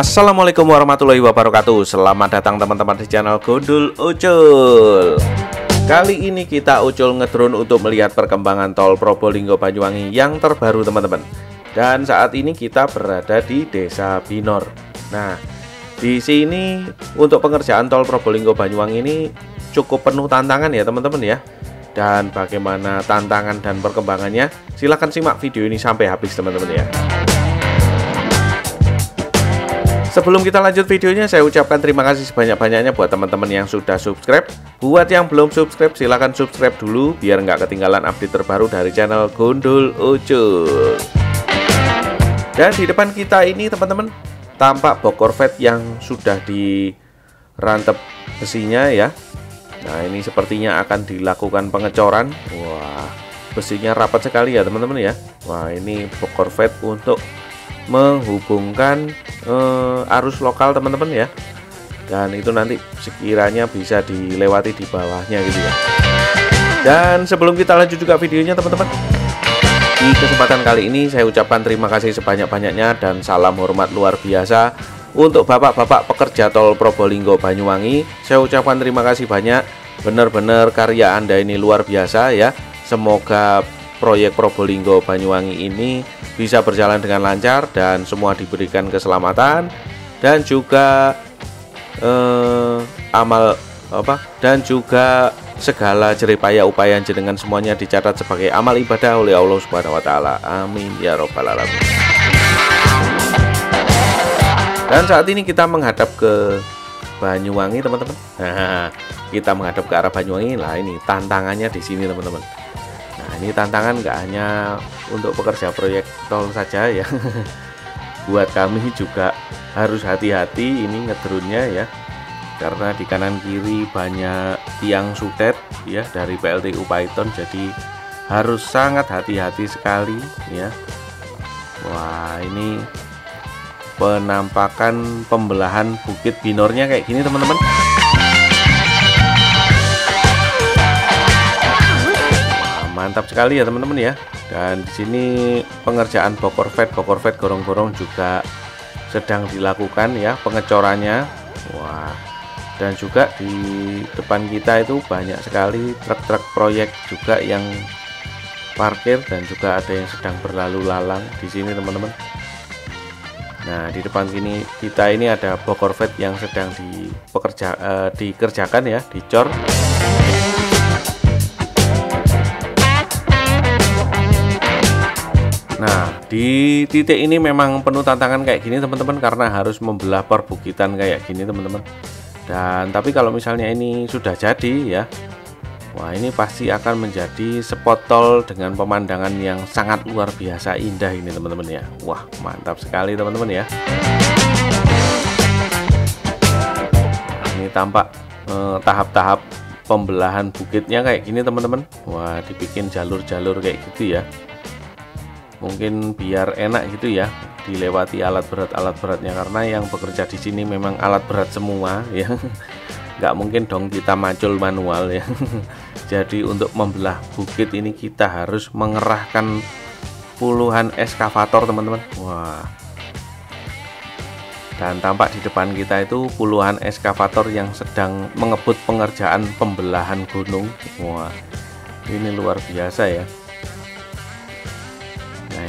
Assalamualaikum warahmatullahi wabarakatuh. Selamat datang teman-teman di channel Gondul Ucul. Kali ini kita ucul ngedrone untuk melihat perkembangan tol Probolinggo Banyuwangi yang terbaru teman-teman. Dan saat ini kita berada di Desa Binor. Nah, di sini untuk pengerjaan tol Probolinggo Banyuwangi ini cukup penuh tantangan ya teman-teman ya. Dan bagaimana tantangan dan perkembangannya silahkan simak video ini sampai habis teman-teman ya Sebelum kita lanjut videonya, saya ucapkan terima kasih sebanyak-banyaknya buat teman-teman yang sudah subscribe. Buat yang belum subscribe, silahkan subscribe dulu biar nggak ketinggalan update terbaru dari channel Gundul Ucul. Dan di depan kita ini teman-teman, tampak box Corvette yang sudah dirantep besinya ya. Nah ini sepertinya akan dilakukan pengecoran. Wah, besinya rapat sekali ya teman-teman ya. Wah ini box Corvette untuk menghubungkan uh, arus lokal teman-teman ya. Dan itu nanti sekiranya bisa dilewati di bawahnya gitu ya. Dan sebelum kita lanjut juga videonya teman-teman di kesempatan kali ini saya ucapkan terima kasih sebanyak-banyaknya dan salam hormat luar biasa untuk bapak-bapak pekerja tol Probolinggo Banyuwangi. Saya ucapkan terima kasih banyak. Benar-benar karya anda ini luar biasa ya. Semoga proyek Probolinggo Banyuwangi ini bisa berjalan dengan lancar dan semua diberikan keselamatan dan juga eh, amal apa dan juga segala jeripaya upaya jenengan semuanya dicatat sebagai amal ibadah oleh Allah Subhanahu wa taala. Amin ya robbal alamin. Dan saat ini kita menghadap ke Banyuwangi, teman-teman. Nah, kita menghadap ke arah Banyuwangi. Lah ini tantangannya di sini, teman-teman. Ini tantangan nggak hanya untuk pekerja proyek tol saja ya. Buat kami juga harus hati-hati ini ngedrunnya ya. Karena di kanan kiri banyak tiang sutet ya dari PLTU Python Jadi harus sangat hati-hati sekali ya. Wah ini penampakan pembelahan bukit binornya kayak gini teman-teman mantap sekali ya teman-teman ya. Dan di sini pengerjaan bokor vet bokor gorong-gorong juga sedang dilakukan ya pengecorannya. Wah. Dan juga di depan kita itu banyak sekali truk-truk proyek juga yang parkir dan juga ada yang sedang berlalu lalang di sini teman-teman. Nah di depan sini kita ini ada bokor vet yang sedang dipekerja eh, dikerjakan ya dicor di titik ini memang penuh tantangan kayak gini teman-teman karena harus membelah perbukitan kayak gini teman-teman. Dan tapi kalau misalnya ini sudah jadi ya, wah ini pasti akan menjadi spot dengan pemandangan yang sangat luar biasa indah ini teman-teman ya. Wah mantap sekali teman-teman ya. ini tampak eh, tahap-tahap eh, pembelahan bukitnya kayak gini teman-teman. Wah dibikin jalur-jalur kayak gitu ya mungkin biar enak gitu ya dilewati alat berat alat beratnya. Karena yang bekerja di sini memang alat berat semua ya. Nggak mungkin dong kita macul manual ya. Jadi untuk membelah bukit ini kita harus mengerahkan puluhan eskavator teman-teman. Wah. Dan tampak di depan kita itu puluhan eskavator yang sedang mengebut pengerjaan pembelahan gunung. Wah ini luar biasa ya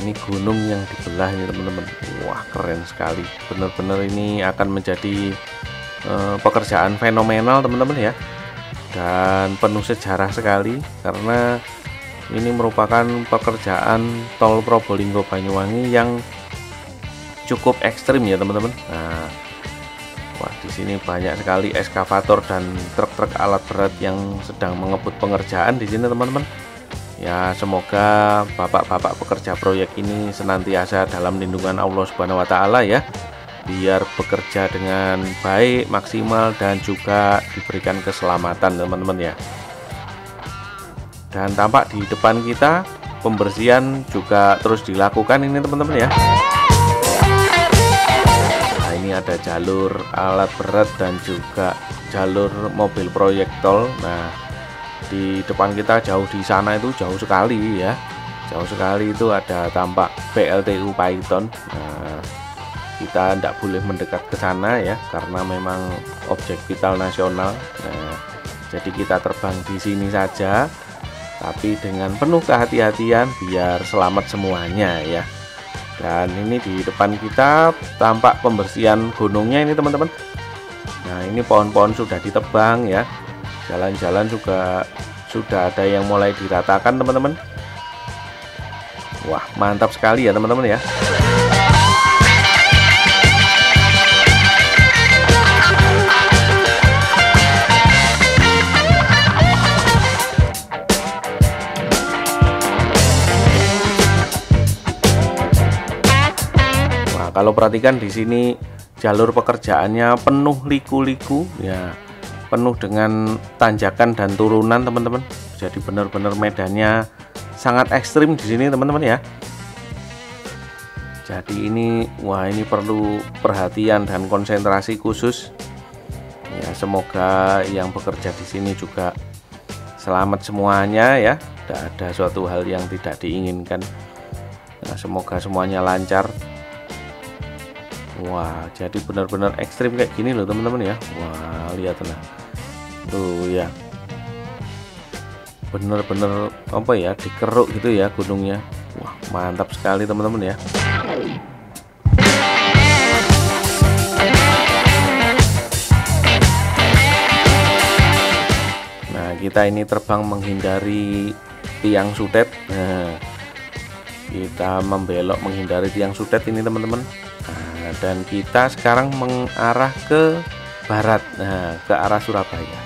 ini gunung yang dibelah ini teman-teman. Wah keren sekali. Benar-benar ini akan menjadi uh, pekerjaan fenomenal teman-teman ya. Dan penuh sejarah sekali Karena ini merupakan pekerjaan tol Probolinggo Banyuwangi yang cukup ekstrim ya teman-teman. Nah Wah di sini banyak sekali eskavator dan truk-truk alat berat yang sedang mengebut pengerjaan di sini teman-teman Ya semoga bapak-bapak pekerja proyek ini senantiasa dalam lindungan Allah Subhanahu wa taala ya. Biar bekerja dengan baik, maksimal dan juga diberikan keselamatan teman-teman ya. Dan tampak di depan kita pembersihan juga terus dilakukan ini teman-teman ya. Nah, ini ada jalur alat berat dan juga jalur mobil proyek tol. Nah, di depan kita jauh di sana itu jauh sekali ya. Jauh sekali itu ada tampak PLTU Python. Nah, kita tidak boleh mendekat ke sana ya karena memang objek vital nasional. Nah, jadi kita terbang di sini saja tapi dengan penuh kehati-hatian biar selamat semuanya ya. Dan ini di depan kita tampak pembersihan gunungnya ini teman-teman. Nah ini pohon-pohon sudah ditebang ya jalan-jalan juga sudah ada yang mulai diratakan teman-teman. Wah mantap sekali ya teman-teman ya. Kalau perhatikan di sini jalur pekerjaannya penuh liku-liku. Ya penuh dengan tanjakan dan turunan teman-teman. Jadi benar-benar medannya sangat ekstrim di sini teman-teman ya. Jadi ini wah ini perlu perhatian dan konsentrasi khusus. Ya semoga yang bekerja di sini juga selamat semuanya ya. Tidak ada suatu hal yang tidak diinginkan. Nah, semoga semuanya lancar Wah, jadi benar-benar ekstrim kayak gini loh teman-teman ya. Wah, lihat lah. Tuh ya. Bener-bener apa ya, dikeruk gitu ya gunungnya. Wah, mantap sekali teman-teman ya. Nah, kita ini terbang menghindari tiang sudet. Nah, kita membelok menghindari tiang sudet ini teman-teman Nah, dan kita sekarang mengarah ke barat, nah, ke arah Surabaya.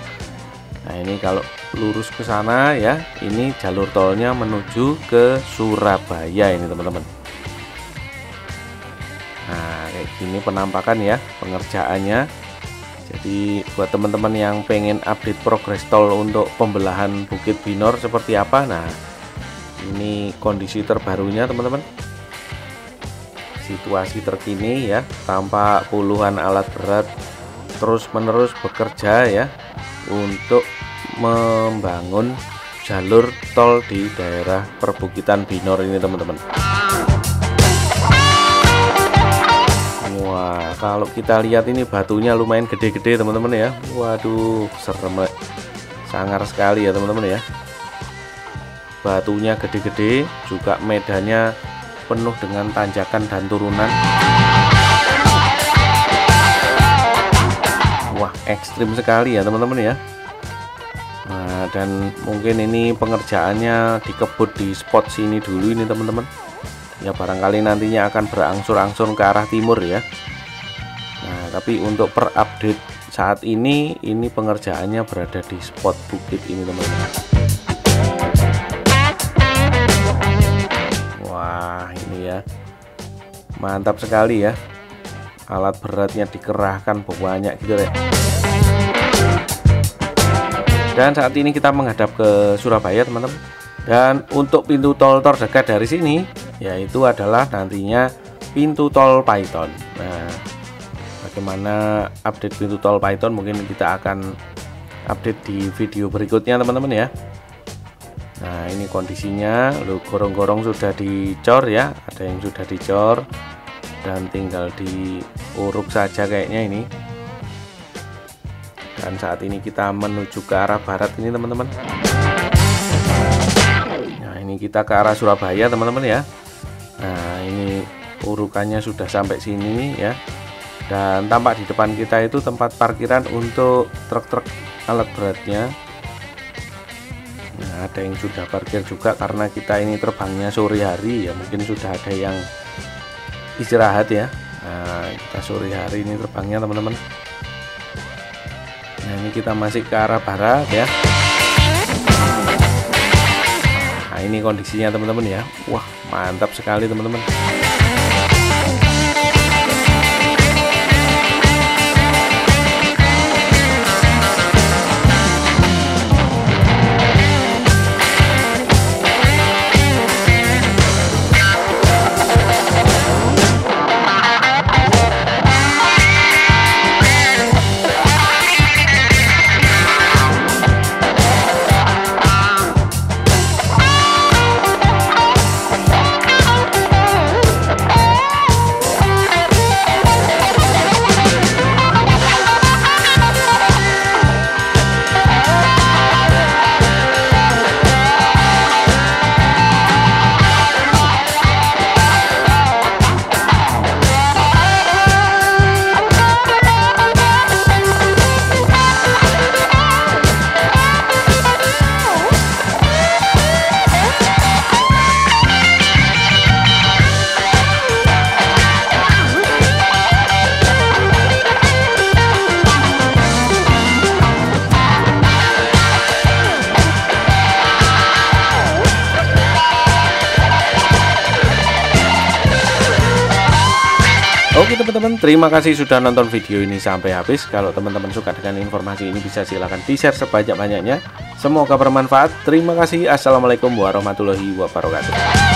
Nah, ini kalau lurus ke sana ya, ini jalur tolnya menuju ke Surabaya ini teman-teman. Nah, kayak gini penampakan ya pengerjaannya. Jadi buat teman-teman yang pengen update progres tol untuk pembelahan Bukit Binor seperti apa, nah ini kondisi terbarunya teman-teman situasi terkini ya tampak puluhan alat berat terus menerus bekerja ya untuk membangun jalur tol di daerah perbukitan Binor ini teman-teman. Wah kalau kita lihat ini batunya lumayan gede-gede teman-teman ya. Waduh serem sangar sekali ya teman-teman ya. Batunya gede-gede juga medannya penuh dengan tanjakan dan turunan. Wah ekstrim sekali ya teman-teman ya. Nah dan mungkin ini pengerjaannya dikebut di spot sini dulu ini teman-teman. Ya barangkali nantinya akan berangsur-angsur ke arah timur ya. Nah tapi untuk per update saat ini ini pengerjaannya berada di spot bukit ini teman-teman mantap sekali ya. Alat beratnya dikerahkan banyak gitu ya dan saat ini kita menghadap ke Surabaya teman-teman. Dan untuk pintu tol terdekat dari sini yaitu adalah nantinya pintu tol Python. Nah bagaimana update pintu tol Python? Mungkin kita akan update di video berikutnya teman-teman ya Nah ini kondisinya. Lo gorong-gorong sudah dicor ya. Ada yang sudah dicor dan tinggal diuruk saja kayaknya ini. Dan saat ini kita menuju ke arah barat ini teman-teman. Nah ini kita ke arah Surabaya teman-teman ya. Nah ini urukannya sudah sampai sini ya. Dan tampak di depan kita itu tempat parkiran untuk truk-truk alat beratnya ada yang sudah parkir juga karena kita ini terbangnya sore hari ya mungkin sudah ada yang istirahat ya. Nah kita sore hari ini terbangnya teman-teman. Nah ini kita masih ke arah barat ya. Nah ini kondisinya teman-teman ya. Wah mantap sekali teman-teman teman-teman, terima kasih sudah nonton video ini sampai habis. Kalau teman-teman suka dengan informasi ini bisa silahkan di-share sebanyak-banyaknya. Semoga bermanfaat. Terima kasih. Assalamualaikum warahmatullahi wabarakatuh.